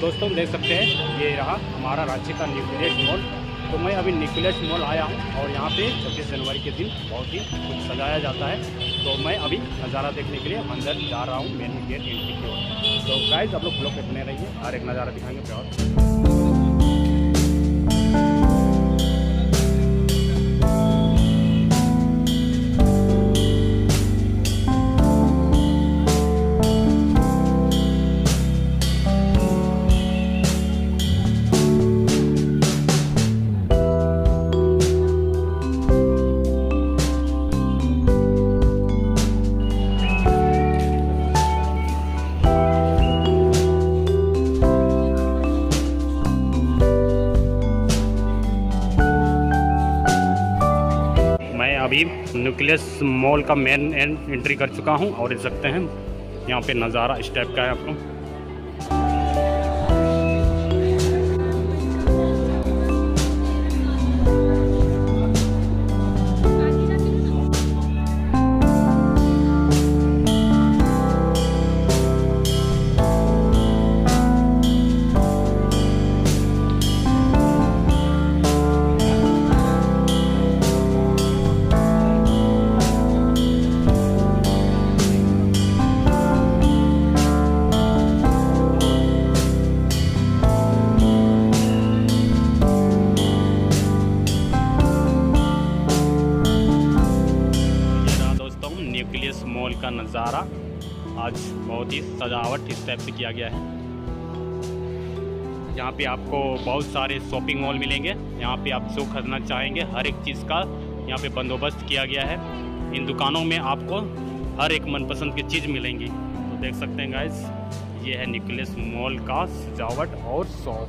दोस्तों देख सकते हैं, ये रहा हमारा रांची का न्यूक्लियस मॉल तो मैं अभी न्यूक्लियस मॉल आया हूँ और यहाँ पे छब्बीस जनवरी के दिन बहुत ही कुछ सजाया जाता है। तो मैं अभी नज़ारा देखने के लिए अंदर जा रहा हूँ मेन गेट एंट्री की ओर। तो गाइज़ आप लोग ब्लॉक में बने रहिए हर एक नज़ारा दिखाएँगे प्यार न्यूक्लियस मॉल का मेन एंट्री कर चुका हूँ और देख सकते हैं। यहाँ पे नज़ारा इस टाइप का है आपको। नज़ारा। आज बहुत ही सजावट इस टाइप से किया गया है। यहाँ पे आपको बहुत सारे शॉपिंग मॉल मिलेंगे। यहाँ पे आप जो खरीदना चाहेंगे, हर एक चीज़ का यहाँ पे बंदोबस्त किया गया है। इन दुकानों में आपको हर एक मनपसंद की चीज़ मिलेंगी। तो देख सकते हैं गाइस ये है न्यूक्लियस मॉल का सजावट और shop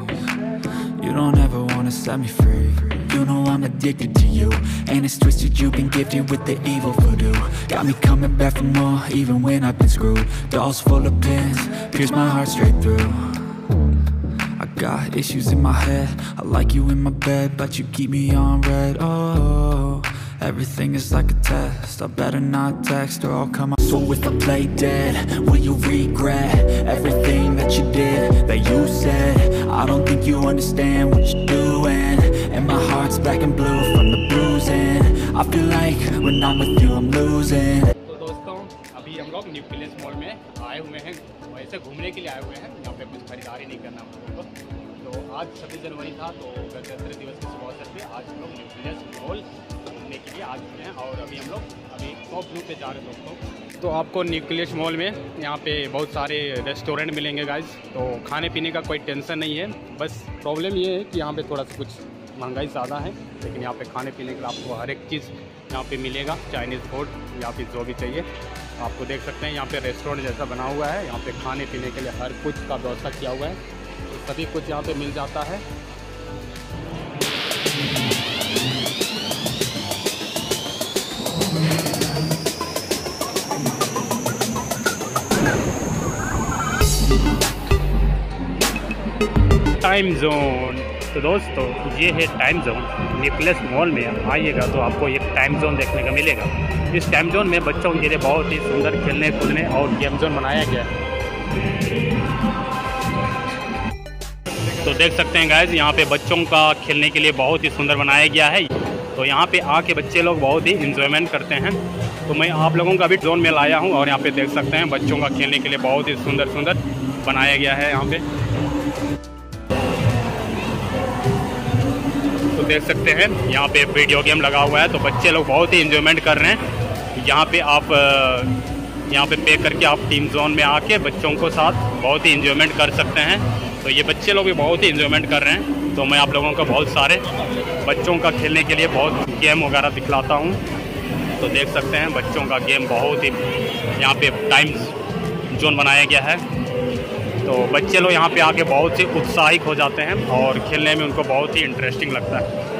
You don't ever wanna set me free. You know I'm addicted to you And it's twisted, you've been gifted with the evil voodoo. Got me coming back for more, even when I've been screwed. Dolls full of pins, pierce my heart straight through. I got issues in my head. I like you in my bed, but you keep me on red. Oh, everything is like a test. I better not text or I'll come out So if I play dead, will you regret I don't think you understand what you're doing. And my heart's black and blue from the bruising. I feel like when I'm with you, I'm losing. तो अभी हम लोग Nucleus mall में आए हुए हैं। वैसे घूमने के लिए आए हुए हैं। यहाँ पे कुछ खरीदारी नहीं करना हम तो आज छब्बीस जनवरी था तो गणतंत्र दिवस के शुभ पे आज हम लोग न्यूक्लियस मॉल घूमने के लिए आ चुके हैं। और अभी हम लोग अभी टॉप ब्लू पे जा रहे हैं दोस्तों। तो आपको न्यूक्लियस मॉल में यहाँ पे बहुत सारे रेस्टोरेंट मिलेंगे गाइज़ तो खाने पीने का कोई टेंशन नहीं है। बस प्रॉब्लम ये है कि यहाँ पे थोड़ा सा कुछ महँगाई ज़्यादा है, लेकिन यहाँ पे खाने पीने के लिए आपको हर एक चीज़ यहाँ पे मिलेगा। चाइनीज़ फ़ूड या फिर जो भी चाहिए। आपको देख सकते हैं यहाँ पे रेस्टोरेंट जैसा बना हुआ है। यहाँ पे खाने पीने के लिए हर कुछ का व्यवस्था किया हुआ है। तो सभी कुछ यहाँ पे मिल जाता है। टाइम जोन तो दोस्तों, ये है टाइम जोन न्यूक्लियस मॉल में आइएगा तो आपको एक टाइम जोन देखने का मिलेगा। इस टाइम जोन में बच्चों के लिए बहुत ही सुंदर खेलने, कूदने और गेम जोन बनाया गया है। तो देख सकते हैं गाइज़ यहाँ पे बच्चों का खेलने के लिए बहुत ही सुंदर बनाया गया है। तो यहाँ पे आके बच्चे लोग बहुत ही इंजॉयमेंट करते हैं। तो मैं आप लोगों का भी जोन में लाया हूँ और यहाँ पे देख सकते हैं बच्चों का खेलने के लिए बहुत ही सुंदर सुंदर बनाया गया है यहाँ पे। तो देख सकते हैं, यहाँ पे वीडियो गेम लगा हुआ है तो बच्चे लोग बहुत ही इंजॉयमेंट कर रहे हैं। यहाँ पे आप यहाँ पे पे करके आप टीम जोन में आके बच्चों को साथ बहुत ही इंजॉयमेंट कर सकते हैं। तो ये बच्चे लोग भी बहुत ही इंजॉयमेंट कर रहे हैं। तो मैं आप लोगों को बहुत सारे बच्चों का खेलने के लिए बहुत गेम वगैरह दिखलाता हूँ। तो देख सकते हैं, बच्चों का गेम बहुत ही, यहाँ पे टाइम जोन बनाया गया है। तो बच्चे लोग यहाँ पे आके बहुत ही उत्साहित हो जाते हैं और खेलने में उनको बहुत ही इंटरेस्टिंग लगता है।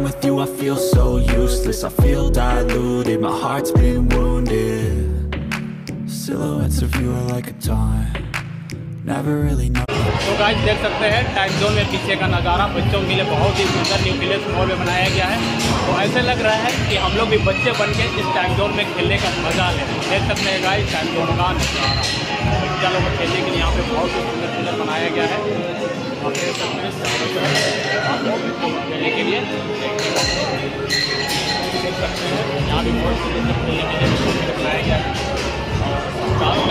I'm with you, I feel so useless. I feel diluted, my heart's been wounded. Silhouettes of you are like a taunt. Never really know. तो गाइस देख सकते हैं टाइम जोन में पीछे का नज़ारा बच्चों के लिए बहुत ही सुंदर न्यूक्लियस मॉल में बनाया गया है। तो ऐसे लग रहा है कि हम लोग भी बच्चे बन के इस टाइम जोन में खेलने का मज़ा लें। देख सकते हैं गाइस टाइम जोन का नज़ारा। बच्चा लोग खेलने के लिए यहाँ पे बहुत ही सुंदर सुंदर बनाया गया है। यहाँ भी बहुत बनाया गया चारों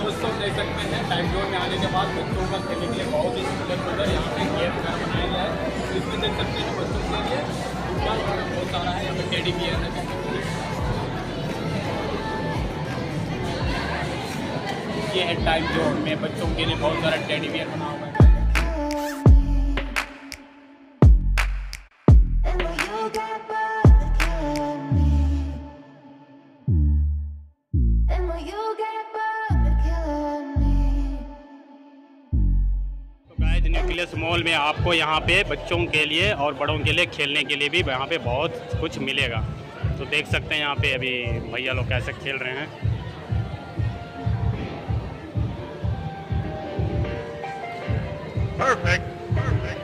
दोस्तों देख सकते हैं टाइम में आने के बाद बच्चों का खेलने के लिए बहुत ही सुंदर सुंदर यहाँ पे गेम वगैरह बनाया गया है इसमें देख सकते हैं बच्चों के लिए बहुत सारा है, यहाँ पे टेडी बियर है। ये है टाइम जोन में बच्चों के लिए बहुत सारा टेडी बियर बना हुआ है me? तो मॉल में आपको यहाँ पे बच्चों के लिए और बड़ों के लिए खेलने के लिए भी यहाँ पे बहुत कुछ मिलेगा तो देख सकते हैं यहाँ पे अभी भैया लोग कैसे खेल रहे हैं Perfect. Perfect.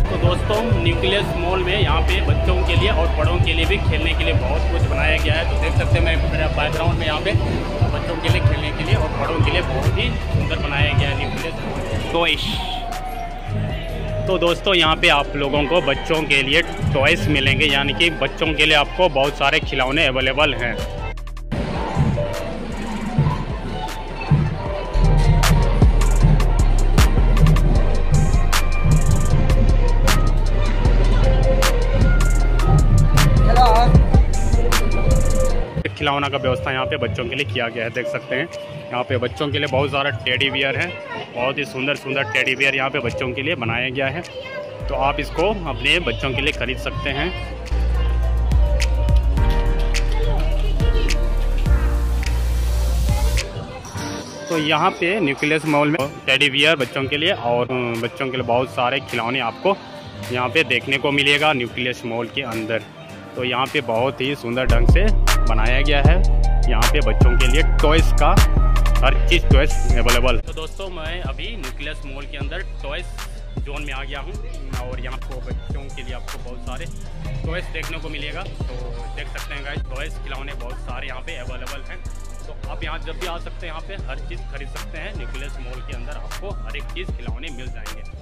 तो दोस्तों न्यूक्लियस मॉल में यहाँ पे बच्चों के लिए और बड़ों के लिए भी खेलने के लिए बहुत कुछ बनाया गया है तो देख सकते हैं मैं मेरा बैकग्राउंड में यहाँ पे बच्चों के लिए खेलने के लिए और बड़ों के लिए बहुत ही सुंदर बनाया गया है न्यूक्लियस टॉयस तो दोस्तों, यहाँ पे आप लोगों को बच्चों के लिए टॉयस मिलेंगे, यानी कि बच्चों के लिए आपको बहुत सारे खिलौने अवेलेबल हैं। खिलौना का व्यवस्था यहाँ पे बच्चों के लिए किया गया है, देख सकते हैं। यहाँ पे बच्चों के लिए बहुत सारा टेडी बियर है, बहुत ही सुंदर सुंदर टेडी बियर यहाँ पे बच्चों के लिए बनाया गया है। तो आप इसको अपने बच्चों के लिए ख़रीद सकते हैं। तो यहाँ पे न्यूक्लियस मॉल में टेडी बियर बच्चों के लिए और बच्चों के लिए बहुत सारे खिलौने आपको यहाँ पे देखने को मिलेगा न्यूक्लियस मॉल के अंदर। तो यहाँ पे बहुत ही सुंदर ढंग से बनाया गया है। यहाँ पे बच्चों के लिए टॉयस का हर चीज़ टॉयस अवेलेबल तो दोस्तों, मैं अभी न्यूक्लियस मॉल के अंदर टॉयस जोन में आ गया हूँ और यहाँ को बच्चों के लिए आपको बहुत सारे टॉयस देखने को मिलेगा। तो देख सकते हैं गाइस टॉयस खिलौने बहुत सारे यहाँ पे अवेलेबल हैं। तो आप यहाँ जब भी आ सकते हैं, यहाँ पे हर चीज़ खरीद सकते हैं। न्यूक्लियस मॉल के अंदर आपको हर एक चीज़ खिलौने मिल जाएँगे।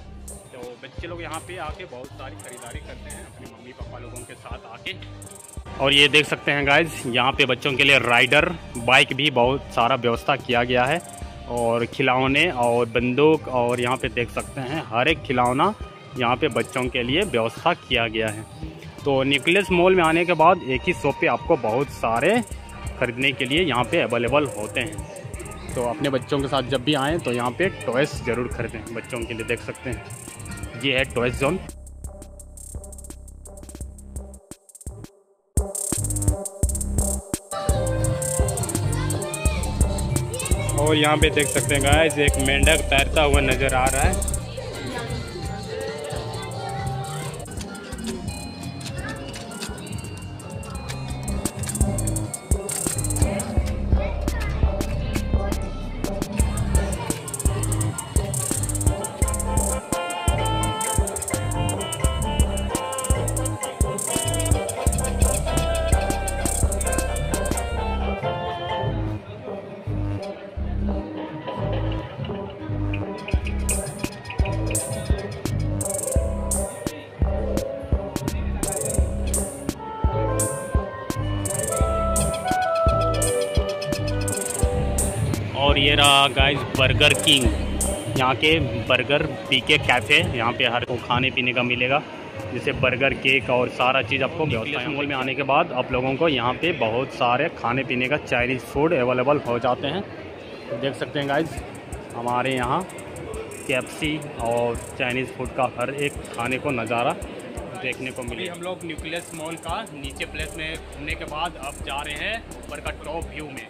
तो बच्चे लोग यहाँ पे आके बहुत सारी खरीदारी करते हैं, अपने मम्मी पापा लोगों के साथ आके। और ये देख सकते हैं गाइज़ यहाँ पे बच्चों के लिए राइडर बाइक भी बहुत सारा व्यवस्था किया गया है। और खिलौने और बंदूक और यहाँ पे देख सकते हैं, हर एक खिलौना यहाँ पे बच्चों के लिए व्यवस्था किया गया है। तो न्यूक्लियस मॉल में आने के बाद एक ही शॉप पे आपको बहुत सारे ख़रीदने के लिए यहाँ पे अवेलेबल होते हैं। तो अपने बच्चों के साथ जब भी आएँ तो यहाँ पे टॉयस ज़रूर खरीदें, बच्चों के लिए देख सकते हैं। ये है टॉयस जोन और यहाँ पे देख सकते हैं गाइस एक मेंढक तैरता हुआ नज़र आ रहा है। ये गाइस बर्गर किंग यहाँ के बर्गर पी के कैफ़े यहाँ पे हर को खाने पीने का मिलेगा। जैसे बर्गर केक और सारा चीज़ आपको मॉल में आने के बाद आप लोगों को यहाँ पे बहुत सारे खाने पीने का चाइनीज़ फ़ूड अवेलेबल हो जाते हैं। तो देख सकते हैं गाइज़ हमारे यहाँ कैप्सी और चाइनीज़ फ़ूड का हर एक खाने को नज़ारा देखने को मिली हम लोग न्यूक्लियस मॉल का नीचे प्लेस में घूमने के बाद अब जा रहे हैं ऊपर का टॉप व्यू में।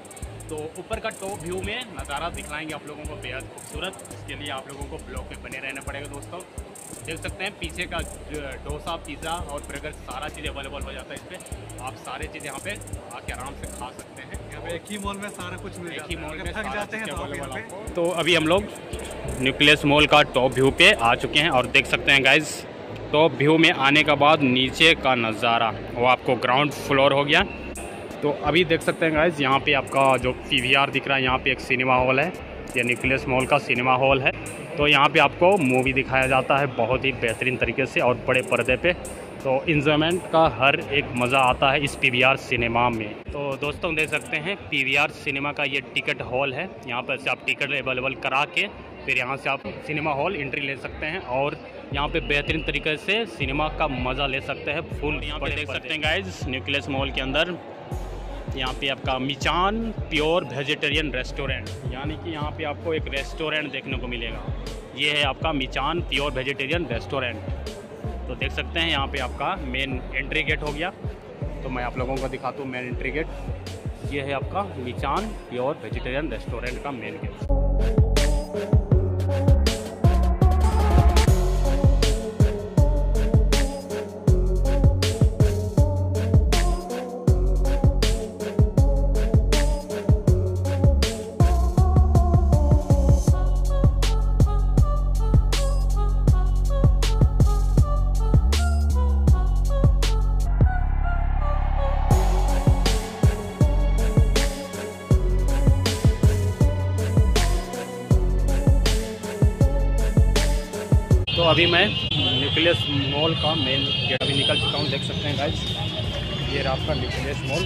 तो ऊपर का टॉप व्यू में नज़ारा दिखलाएँगे आप लोगों को बेहद खूबसूरत इसके लिए आप लोगों को ब्लॉग में बने रहना पड़ेगा दोस्तों। देख सकते हैं पीछे का डोसा पिज़्ज़ा और बर्गर सारा चीज़ अवेलेबल हो जाता है इस पर आप सारे चीज़ यहाँ पे आके आराम से खा सकते हैं। यहाँ पे एक ही मॉल में सारा कुछ मिल एक ही मॉल में थक जाते हैं चीज़ तो। तो अभी हम लोग न्यूक्लियस मॉल का टॉप व्यू पे आ चुके हैं और देख सकते हैं गाइज़ टॉप व्यू में आने के बाद नीचे का नज़ारा। वो आपको ग्राउंड फ्लोर हो गया। तो अभी देख सकते हैं गाइज़ यहाँ पे आपका जो पीवीआर दिख रहा है यहाँ पे एक सिनेमा हॉल है ये न्यूक्लियस मॉल का सिनेमा हॉल है। तो यहाँ पे आपको मूवी दिखाया जाता है बहुत ही बेहतरीन तरीके से और बड़े पर्दे पे। तो इन्जॉयमेंट का हर एक मज़ा आता है इस पीवीआर सिनेमा में। तो दोस्तों देख सकते हैं पीवीआर सिनेमा का ये टिकट हॉल है। यहाँ पर से आप टिकट अवेलेबल करा के फिर यहाँ से आप सिनेमा हॉल एंट्री ले सकते हैं और यहाँ पे बेहतरीन तरीके से सिनेमा का मज़ा ले सकते हैं फुल यहाँ पे देख सकते हैं गाइज़ न्यूक्लियस मॉल के अंदर यहाँ पे आपका मिचान प्योर वेजिटेरियन रेस्टोरेंट, यानी कि यहाँ पे आपको एक रेस्टोरेंट देखने को मिलेगा। ये है आपका मिचान प्योर वेजिटेरियन रेस्टोरेंट। तो देख सकते हैं यहाँ पे आपका मेन एंट्री गेट हो गया। तो मैं आप लोगों को दिखाता हूँ मेन एंट्री गेट। ये है आपका मिचान प्योर वेजिटेरियन रेस्टोरेंट का मेन गेट। अभी मैं न्यूक्लियस मॉल का मेन गेट अभी निकल चुका हूँ, देख सकते हैं गाइस ये रहा आपका न्यूक्लियस मॉल।